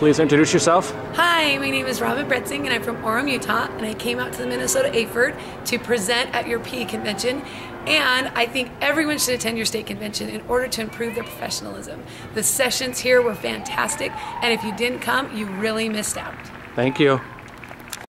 Please introduce yourself. Hi, my name is Robin Bretzing, and I'm from Orem, Utah, and I came out to the Minnesota AHPERD to present at your PE convention. And I think everyone should attend your state convention in order to improve their professionalism. The sessions here were fantastic, and if you didn't come, you really missed out. Thank you.